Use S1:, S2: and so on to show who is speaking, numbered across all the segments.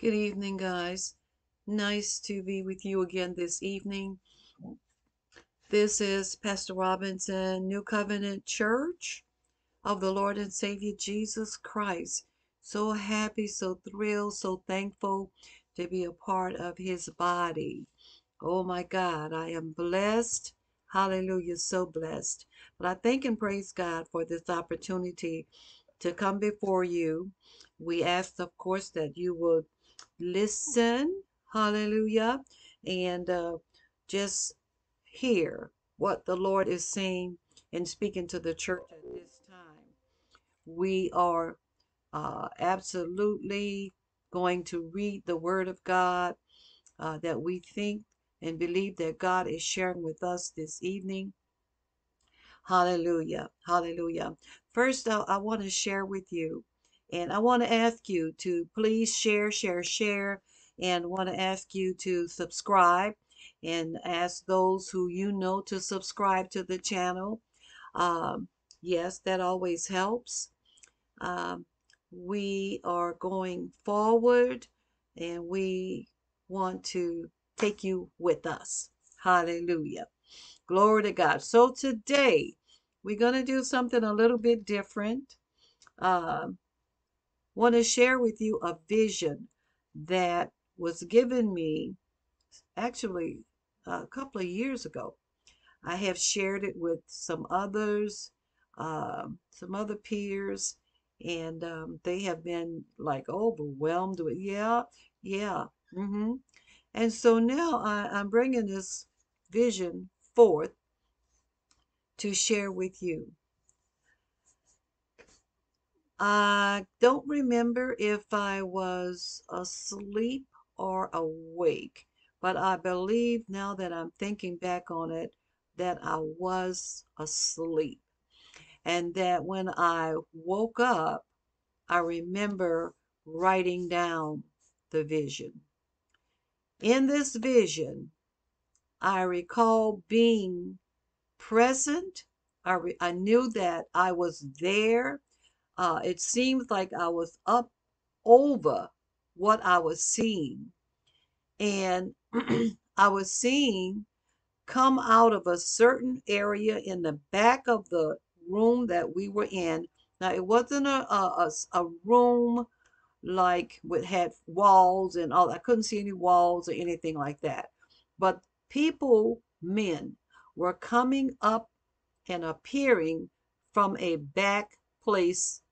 S1: Good evening, guys. Nice to be with you again this evening. This is Pastor Robinson, New Covenant Church of the Lord and Savior Jesus Christ. So happy, so thrilled, so thankful to be a part of his body. Oh my God, I am blessed. Hallelujah, so blessed. But I thank and praise God for this opportunity to come before you. We ask, of course, that you would listen, hallelujah, and uh, just hear what the Lord is saying and speaking to the church at this time. We are uh, absolutely going to read the Word of God uh, that we think and believe that God is sharing with us this evening. Hallelujah. Hallelujah. First, I, I want to share with you, and I want to ask you to please share, share, share, and want to ask you to subscribe and ask those who you know to subscribe to the channel. Um, yes, that always helps. Um, we are going forward and we want to take you with us. Hallelujah. Glory to God. So today we're going to do something a little bit different. Um, want to share with you a vision that was given me actually a couple of years ago. I have shared it with some others, um, some other peers, and um, they have been like overwhelmed with, yeah, yeah. mm-hmm. And so now I, I'm bringing this vision forth to share with you. I don't remember if I was asleep or awake, but I believe now that I'm thinking back on it that I was asleep. And that when I woke up, I remember writing down the vision. In this vision, I recall being present. I, re- I knew that I was there. Uh, it seemed like I was up over what I was seeing. And I was seeing come out of a certain area in the back of the room that we were in. Now, it wasn't a, a, a, room like with had walls and all. I couldn't see any walls or anything like that. But people, men, were coming up and appearing from a back place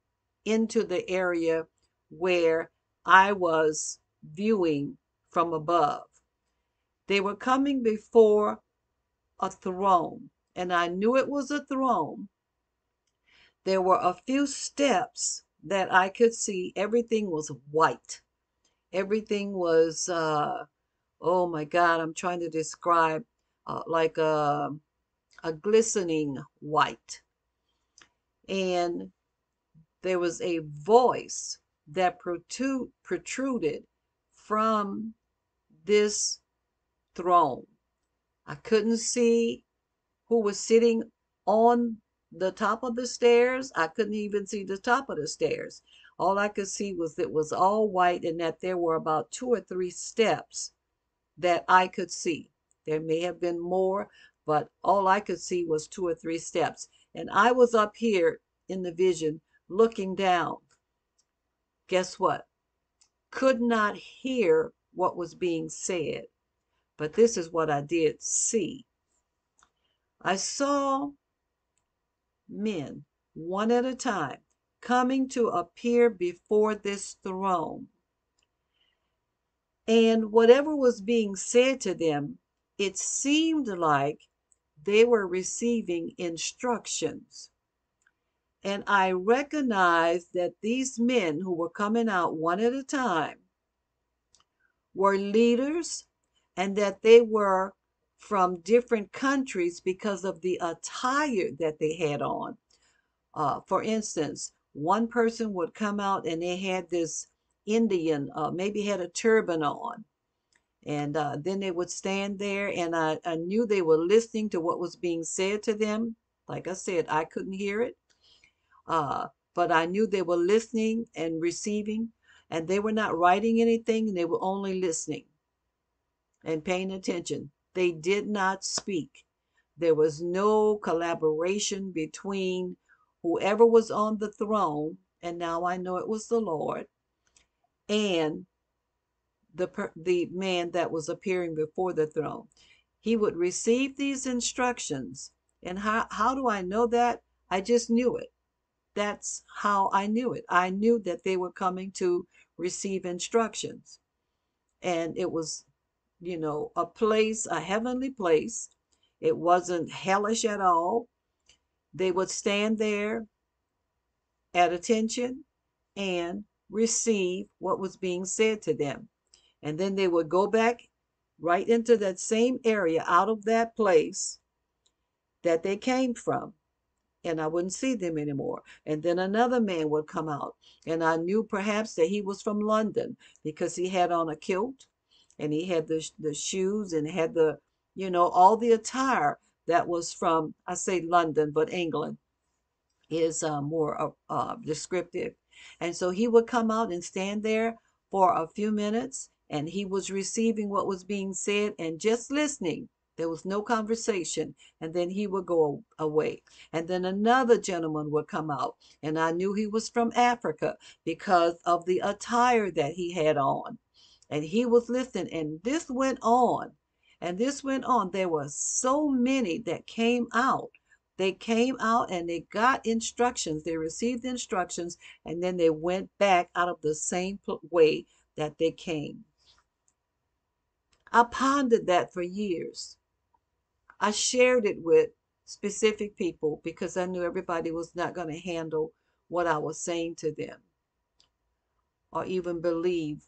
S1: into the area where I was viewing from above. They were coming before a throne, and I knew it was a throne. There were a few steps that I could see. Everything was white. Everything was, uh, oh my God, I'm trying to describe uh, like a, a glistening white. And there was a voice that protrude, protruded from this throne. I couldn't see who was sitting on the top of the stairs. I couldn't even see the top of the stairs. All I could see was it was all white and that there were about two or three steps that I could see. There may have been more, but all I could see was two or three steps. And I was up here in the vision looking down. Guess what? Could not hear what was being said, but this is what I did see. I saw men, one at a time, coming to appear before this throne. And whatever was being said to them, it seemed like they were receiving instructions. And I recognized that these men who were coming out one at a time were leaders and that they were from different countries because of the attire that they had on. Uh, for instance, one person would come out and they had this Indian, uh, maybe had a turban on. And uh, then they would stand there, and I, I knew they were listening to what was being said to them. Like I said, I couldn't hear it, uh, but I knew they were listening and receiving. and they were not writing anything, they were only listening and paying attention. They did not speak. There was no collaboration between whoever was on the throne, and now I know it was the Lord, and the the man that was appearing before the throne. He would receive these instructions. And how, how do I know that? I just knew it. That's how I knew it. I knew that they were coming to receive instructions. And it was, you know, a place, a heavenly place. It wasn't hellish at all. They would stand there at attention and receive what was being said to them. And then they would go back right into that same area out of that place that they came from. And I wouldn't see them anymore. And then another man would come out. And I knew perhaps that he was from London because he had on a kilt and he had the, the shoes and had the, you know, all the attire that was from, I say London, but England is uh, more uh, uh, descriptive. And so he would come out and stand there for a few minutes and he was receiving what was being said and just listening. There was no conversation. And then he would go away. And then another gentleman would come out. And I knew he was from Africa because of the attire that he had on. And he was listening. And this went on. And this went on. There were so many that came out. They came out and they got instructions. They received instructions. And then they went back out of the same way that they came. I pondered that for years. I shared it with specific people because I knew everybody was not going to handle what I was saying to them or even believe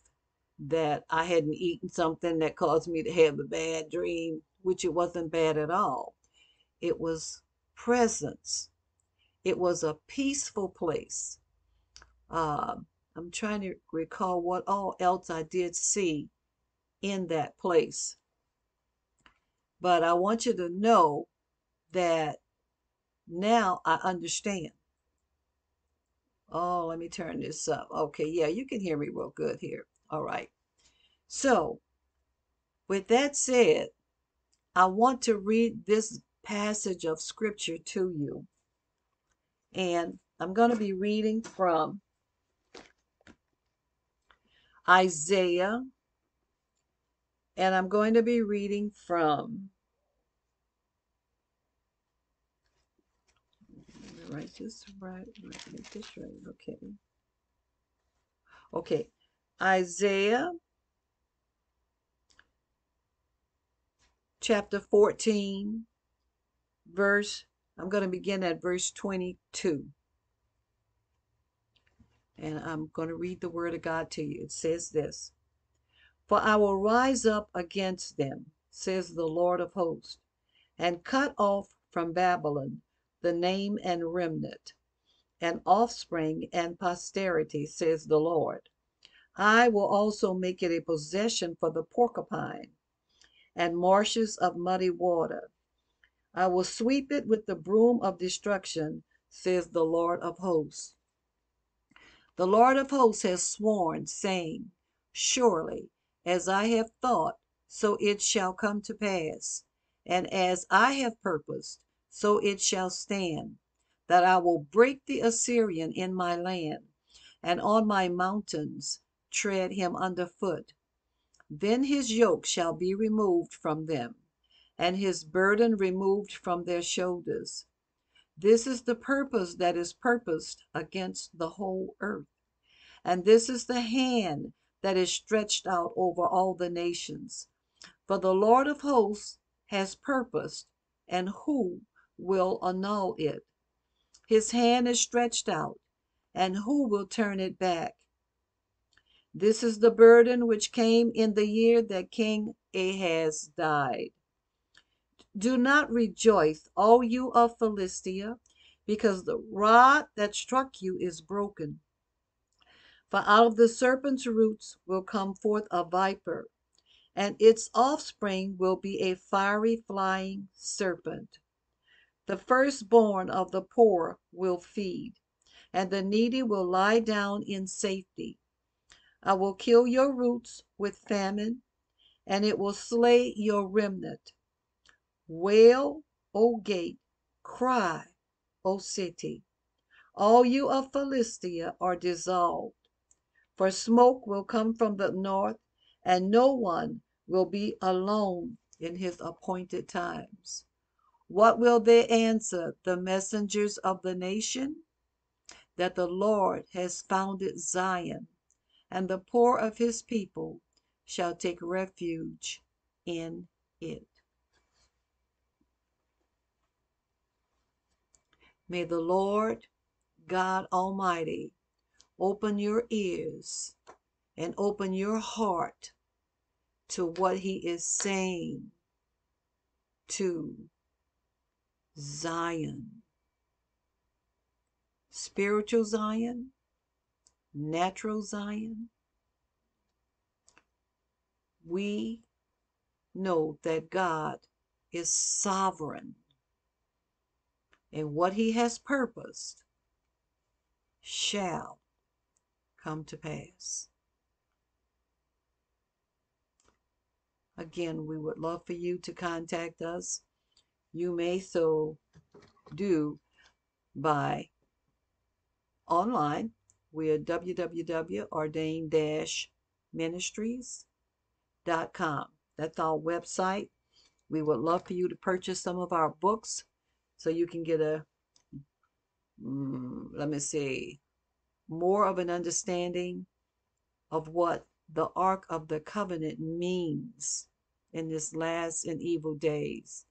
S1: that I hadn't eaten something that caused me to have a bad dream, which it wasn't bad at all. It was presence. It was a peaceful place. Uh, I'm trying to recall what all else I did see in that place. But I want you to know that now I understand. Oh, let me turn this up. Okay, yeah, you can hear me real good here. All right. So, with that said, I want to read this passage of scripture to you. And I'm going to be reading from Isaiah and I'm going to be reading from write this right, make this right, okay. Okay, Isaiah chapter 14, verse, I'm going to begin at verse 22. And I'm going to read the word of God to you. It says this for I will rise up against them, says the Lord of hosts, and cut off from Babylon the name and remnant, and offspring and posterity, says the Lord. I will also make it a possession for the porcupine and marshes of muddy water. I will sweep it with the broom of destruction, says the Lord of hosts. The Lord of hosts has sworn, saying, Surely as I have thought, so it shall come to pass. And as I have purposed, so it shall stand, that I will break the Assyrian in my land, and on my mountains tread him under foot. Then his yoke shall be removed from them, and his burden removed from their shoulders. This is the purpose that is purposed against the whole earth. And this is the hand that is stretched out over all the nations. For the Lord of hosts has purposed, and who will annul it? His hand is stretched out, and who will turn it back? This is the burden which came in the year that King Ahaz died. Do not rejoice, all you of Philistia, because the rod that struck you is broken. For out of the serpent's roots will come forth a viper, and its offspring will be a fiery flying serpent. The firstborn of the poor will feed, and the needy will lie down in safety. I will kill your roots with famine, and it will slay your remnant. Wail, O gate, cry, O city. All you of Philistia are dissolved. For smoke will come from the north, and no one will be alone in his appointed times. What will they answer the messengers of the nation? That the Lord has founded Zion, and the poor of his people shall take refuge in it. May the Lord God Almighty open your ears and open your heart to what He is saying to Zion. Spiritual Zion, natural Zion. We know that God is sovereign and what He has purposed shall come to pass. Again, we would love for you to contact us. You may so do by online. We're www.ordained-ministries.com. That's our website. We would love for you to purchase some of our books so you can get a mm, let me see, more of an understanding of what the Ark of the Covenant means in this last and evil days.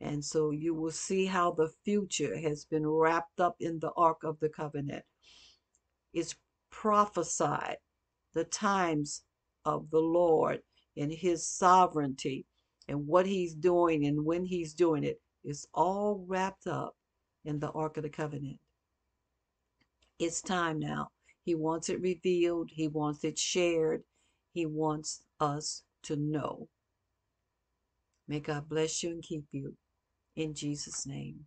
S1: And so you will see how the future has been wrapped up in the Ark of the Covenant. It's prophesied the times of the Lord and his sovereignty and what he's doing and when he's doing it is all wrapped up in the Ark of the Covenant. It's time now. He wants it revealed, He wants it shared, He wants us to know. May God bless you and keep you. In Jesus' name.